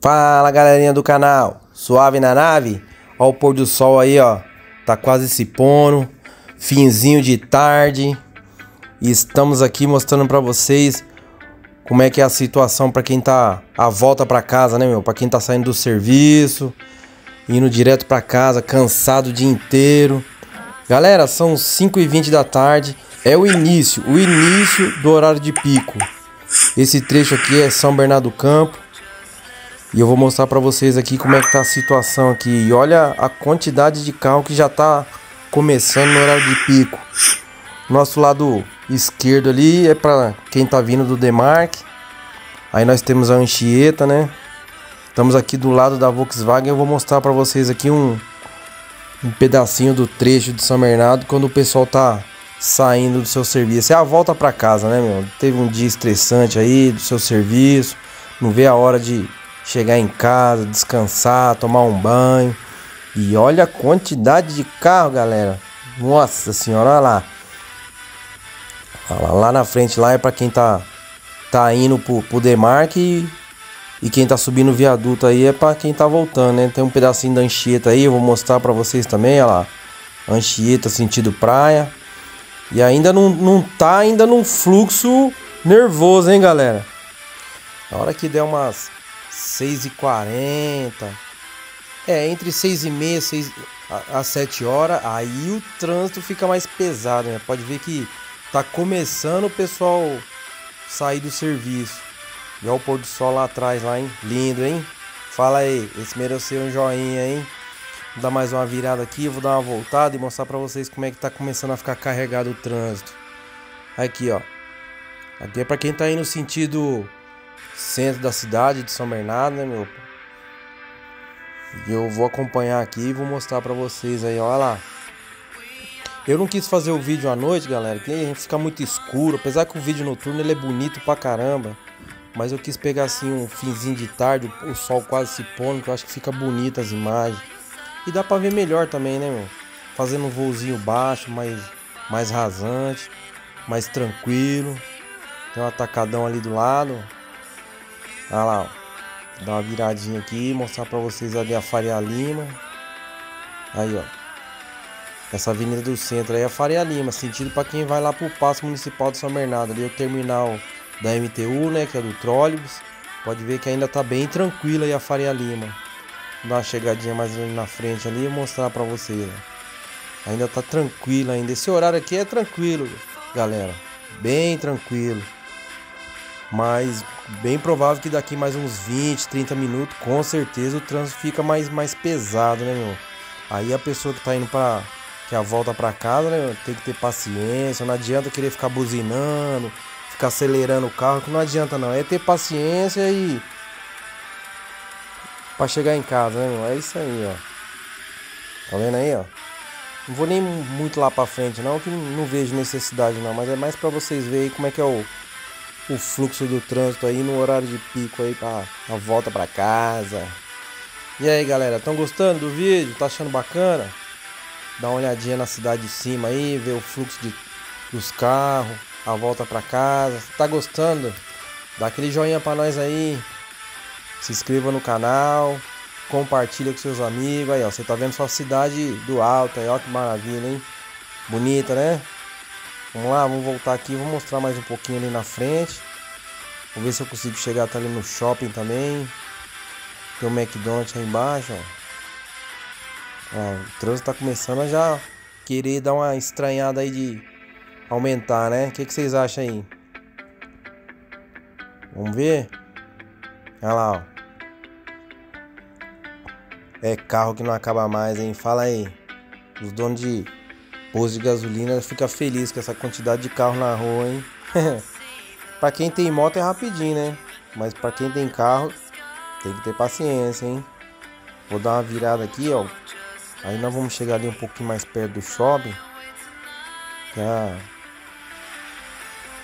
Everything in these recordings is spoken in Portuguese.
Fala galerinha do canal, suave na nave? Ó o pôr do sol aí, ó. Tá quase se pondo, finzinho de tarde. E estamos aqui mostrando para vocês como é que é a situação para quem tá a volta para casa, né, meu? Para quem tá saindo do serviço, indo direto para casa, cansado o dia inteiro. Galera, são 5h20 da tarde, é o início, o início do horário de pico. Esse trecho aqui é São Bernardo do Campo. E eu vou mostrar para vocês aqui como é que tá a situação aqui. E olha a quantidade de carro que já tá começando no horário de pico. Nosso lado esquerdo ali é para quem tá vindo do Demarque. Aí nós temos a Anchieta, né? Estamos aqui do lado da Volkswagen. Eu vou mostrar para vocês aqui um, um pedacinho do trecho de São Bernardo quando o pessoal tá saindo do seu serviço. É a volta para casa, né, meu? Teve um dia estressante aí do seu serviço. Não vê a hora de chegar em casa, descansar, tomar um banho. E olha a quantidade de carro, galera. Nossa senhora, olha lá. Olha lá, na frente lá é para quem tá tá indo pro, pro Demarque e, e quem tá subindo o viaduto aí é para quem tá voltando, né? Tem um pedacinho da Anchieta aí, eu vou mostrar para vocês também, olha lá. Anchieta sentido praia. E ainda não, não tá ainda num fluxo nervoso, hein, galera? Na hora que der umas 6h40. É, entre 6 e meia, 6 a, 7 horas, aí o trânsito fica mais pesado, né? Pode ver que tá começando o pessoal sair do serviço. E olha o pôr do sol lá atrás, lá, hein? Lindo, hein? Fala aí, esse mereceu um joinha, hein? Vou dar mais uma virada aqui, vou dar uma voltada e mostrar pra vocês como é que tá começando a ficar carregado o trânsito. Aqui, ó. Aqui é pra quem tá indo no sentido centro da cidade de São Bernardo, né, meu? E eu vou acompanhar aqui e vou mostrar pra vocês aí, olha lá. Eu não quis fazer o vídeo à noite, galera, que fica muito escuro. Apesar que o vídeo noturno ele é bonito pra caramba. Mas eu quis pegar assim um finzinho de tarde, o sol quase se pondo, que eu acho que fica bonita as imagens. E dá pra ver melhor também, né, meu? Fazendo um voozinho baixo, mais, mais rasante, mais tranquilo. Tem um atacadão ali do lado. Olha lá, ó. Dar uma viradinha aqui, mostrar pra vocês ali a Faria Lima. Aí, ó. Essa avenida do centro aí é a Faria Lima, sentido para quem vai lá pro Passo Municipal de São Bernardo. Ali é o terminal da MTU, né, que é do trólebus. Pode ver que ainda tá bem tranquila aí a Faria Lima. Dar uma chegadinha mais ali na frente ali e mostrar para vocês. Né? Ainda tá tranquilo ainda. Esse horário aqui é tranquilo, galera. Bem tranquilo. Mas bem provável que daqui mais uns 20, 30 minutos, com certeza o trânsito fica mais, mais pesado, né, meu? Aí a pessoa que tá indo para que a volta para casa, né, tem que ter paciência, não adianta querer ficar buzinando, ficar acelerando o carro, que não adianta não, é ter paciência e para chegar em casa, né, meu? É isso aí, ó. Tá vendo aí, ó? Não vou nem muito lá para frente não, que não vejo necessidade não, mas é mais para vocês verem como é que é o o fluxo do trânsito aí no horário de pico aí para a volta para casa. E aí, galera, estão gostando do vídeo? Tá achando bacana? Dá uma olhadinha na cidade de cima aí, ver o fluxo de, dos carros, a volta para casa. Tá gostando? Dá aquele joinha para nós aí. Se inscreva no canal, compartilha com seus amigos aí, ó. Você tá vendo sua cidade do alto aí, ó que maravilha, hein? Bonita, né? Vamos lá, vamos voltar aqui, vou mostrar mais um pouquinho ali na frente. Vou ver se eu consigo chegar até ali no shopping também. Tem o McDonald's aí embaixo, ó. ó o trânsito tá começando a já querer dar uma estranhada aí de aumentar, né? O que, que vocês acham aí? Vamos ver? Olha lá, ó. É carro que não acaba mais, hein? Fala aí. Os donos de posto de gasolina fica feliz com essa quantidade de carro na rua, hein? para quem tem moto é rapidinho, né? Mas para quem tem carro, tem que ter paciência, hein? Vou dar uma virada aqui, ó. Aí nós vamos chegar ali um pouquinho mais perto do shopping. Que é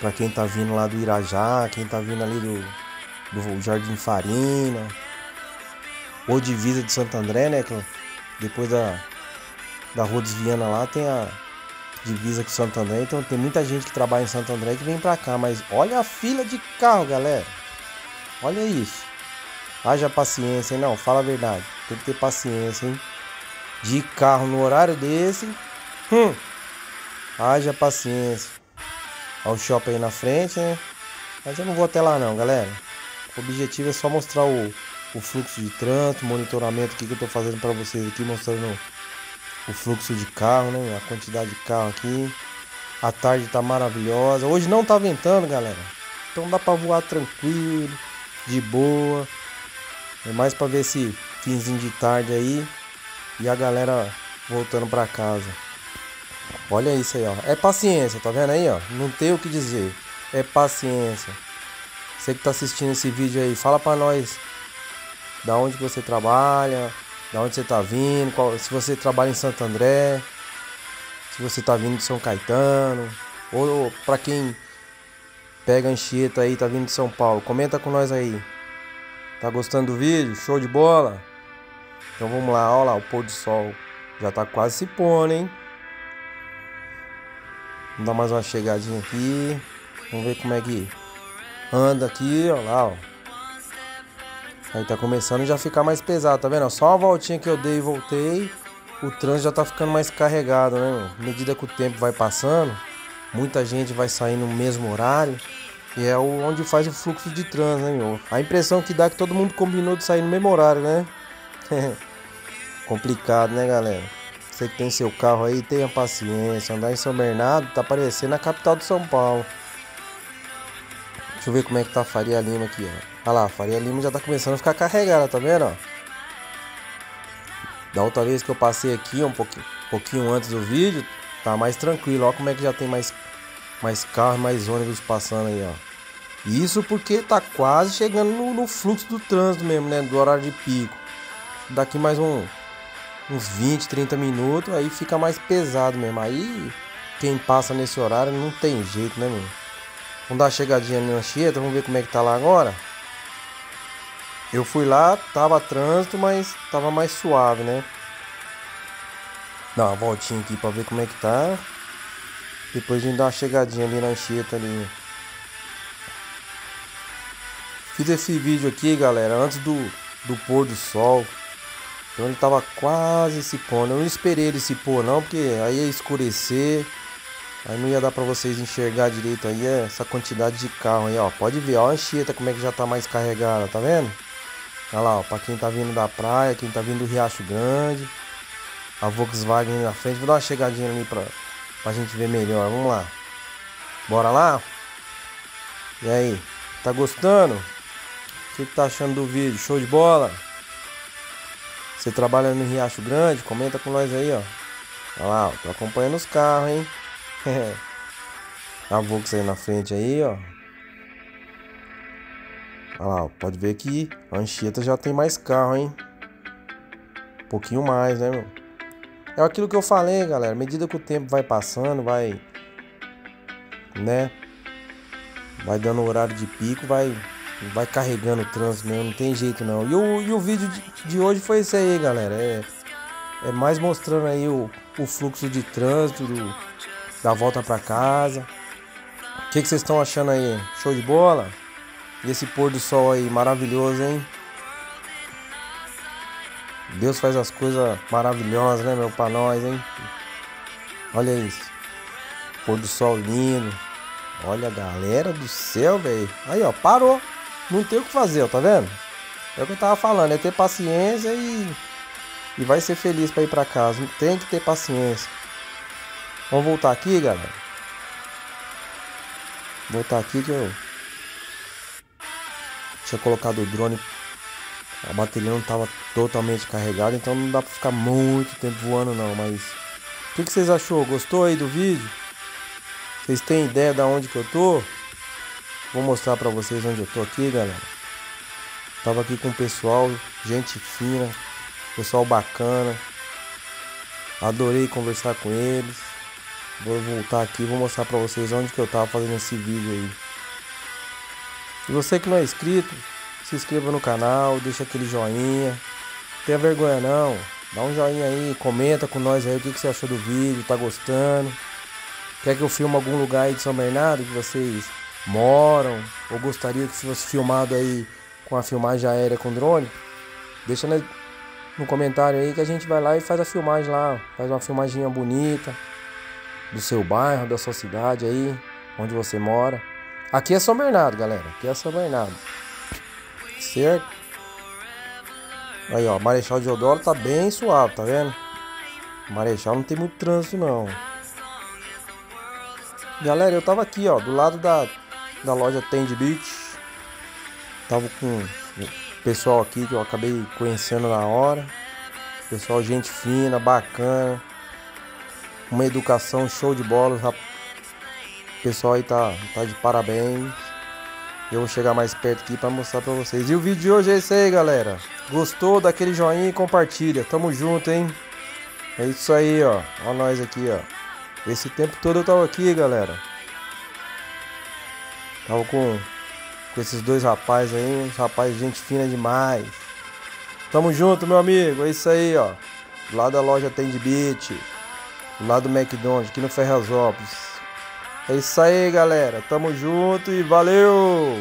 para quem tá vindo lá do Irajá, quem tá vindo ali do, do Jardim Farina, ou divisa de Santo André, né? Depois da da Rua Desviana lá tem a divisa com Santo André. Então tem muita gente que trabalha em Santo André que vem pra cá. Mas olha a fila de carro, galera. Olha isso. Haja paciência, hein? Não, fala a verdade. Tem que ter paciência, hein? De carro no horário desse. Hum. Haja paciência. Olha o shopping aí na frente, né? Mas eu não vou até lá não, galera. O objetivo é só mostrar o, o fluxo de trânsito, monitoramento aqui que eu tô fazendo para vocês aqui, mostrando o fluxo de carro, né? A quantidade de carro aqui. A tarde tá maravilhosa. Hoje não tá ventando, galera. Então dá para voar tranquilo, de boa. É mais para ver esse finzinho de tarde aí e a galera voltando para casa. Olha isso aí, ó. É paciência, tá vendo aí, ó? Não tem o que dizer. É paciência. Você que tá assistindo esse vídeo aí, fala para nós da onde você trabalha, da onde você tá vindo, qual, se você trabalha em Santo André, se você tá vindo de São Caetano, ou para quem pega Anchieta aí, tá vindo de São Paulo, comenta com nós aí. Tá gostando do vídeo? Show de bola? Então vamos lá, olha lá, o pôr do sol já tá quase se pondo, hein? Vamos dar mais uma chegadinha aqui. Vamos ver como é que anda aqui, ó lá, ó. Aí tá começando já ficar mais pesado, tá vendo? Só uma voltinha que eu dei e voltei, o trânsito já tá ficando mais carregado, né? À medida que o tempo vai passando, muita gente vai sair no mesmo horário. E é onde faz o fluxo de trânsito, né, meu? A impressão que dá é que todo mundo combinou de sair no mesmo horário, né? Complicado, né, galera? Você que tem seu carro aí, tenha paciência. Andar em São Bernardo tá parecendo a capital de São Paulo. Deixa eu ver como é que tá a Faria Lima aqui, ó. Olha lá, a Faria Lima já tá começando a ficar carregada, tá vendo? Da outra vez que eu passei aqui, um pouquinho, pouquinho antes do vídeo, tá mais tranquilo. Olha como é que já tem mais, mais carros, mais ônibus passando aí, ó. Isso porque tá quase chegando no, no fluxo do trânsito mesmo, né? Do horário de pico. Daqui mais um, uns 20, 30 minutos, aí fica mais pesado mesmo. Aí quem passa nesse horário não tem jeito, né, mano? Vamos dar uma chegadinha na Anchieta, vamos ver como é que tá lá agora. Eu fui lá, tava trânsito, mas tava mais suave, né? Dá uma voltinha aqui pra ver como é que tá. Depois a gente dá uma chegadinha ali na Anchieta ali. Fiz esse vídeo aqui, galera, antes do, do pôr do sol. Então ele tava quase se pondo. Eu não esperei ele se pôr não, porque aí ia escurecer. Aí não ia dar pra vocês enxergar direito aí essa quantidade de carro aí, ó. Pode ver, ó a Anchieta como é que já tá mais carregada, tá vendo? Olha lá, ó, pra quem tá vindo da praia, quem tá vindo do Riacho Grande. A Volkswagen na frente. Vou dar uma chegadinha ali pra, pra gente ver melhor. Vamos lá. Bora lá? E aí, tá gostando? que, que tá achando do vídeo? Show de bola? Você trabalha no Riacho Grande? Comenta com nós aí, ó. Olha lá, ó, tô acompanhando os carros, hein? A Volks aí na frente aí, ó. Olha lá, pode ver que a Anchieta já tem mais carro, hein? Um pouquinho mais, né, meu? É aquilo que eu falei, galera. À medida que o tempo vai passando, vai... Né? Vai dando horário de pico, vai vai carregando o trânsito mesmo, não tem jeito não. E o, e o vídeo de, de hoje foi esse aí, galera. É, é mais mostrando aí o, o fluxo de trânsito, do, da volta para casa. O que, que vocês estão achando aí? Show de bola? E esse pôr do sol aí, maravilhoso, hein? Deus faz as coisas maravilhosas, né, meu, pra nós, hein? Olha isso. Pôr do sol lindo. Olha, galera do céu, velho. Aí, ó, parou. Não tem o que fazer, ó, tá vendo? É o que eu tava falando, é ter paciência e, e vai ser feliz para ir para casa. Tem que ter paciência. Vamos voltar aqui, galera. Voltar aqui que eu tinha colocado o drone. A bateria não estava totalmente carregada, então não dá para ficar muito tempo voando não, mas o que, que vocês achou? Gostou aí do vídeo? Vocês têm ideia de onde que eu tô? Vou mostrar para vocês onde eu tô aqui, galera. Tava aqui com o pessoal, gente fina, pessoal bacana. Adorei conversar com eles. Vou voltar aqui, vou mostrar para vocês onde que eu tava fazendo esse vídeo aí. E você que não é inscrito, se inscreva no canal, deixa aquele joinha. Não tenha vergonha não. Dá um joinha aí, comenta com nós aí o que, que você achou do vídeo, tá gostando. Quer que eu filme algum lugar aí de São Bernardo que vocês moram ou gostaria que fosse filmado aí com a filmagem aérea com drone, deixa no comentário aí que a gente vai lá e faz a filmagem lá, faz uma filmaginha bonita do seu bairro, da sua cidade aí, onde você mora. Aqui é São Bernardo, galera. Aqui é São Bernardo. Certo? Aí, ó, Marechal de Odoro tá bem suave, tá vendo? Marechal não tem muito trânsito não. Galera, eu tava aqui, ó, do lado da, da loja Tend Beach. Tava com o pessoal aqui que eu acabei conhecendo na hora. Pessoal, gente fina, bacana. Uma educação show de bola. O pessoal aí tá, tá de parabéns. Eu vou chegar mais perto aqui para mostrar para vocês. E o vídeo de hoje é esse aí, galera. Gostou? Daquele joinha e compartilha. Tamo junto, hein? É isso aí, ó. Ó nós aqui, ó. Esse tempo todo eu tava aqui, galera. Tava com, com esses dois rapazes aí, uns rapazes gente fina demais. Tamo junto, meu amigo. É isso aí, ó. Lá da loja beat. Lá do McDonald's, aqui no Ferrazópolis. É isso aí, galera. Tamo junto e valeu!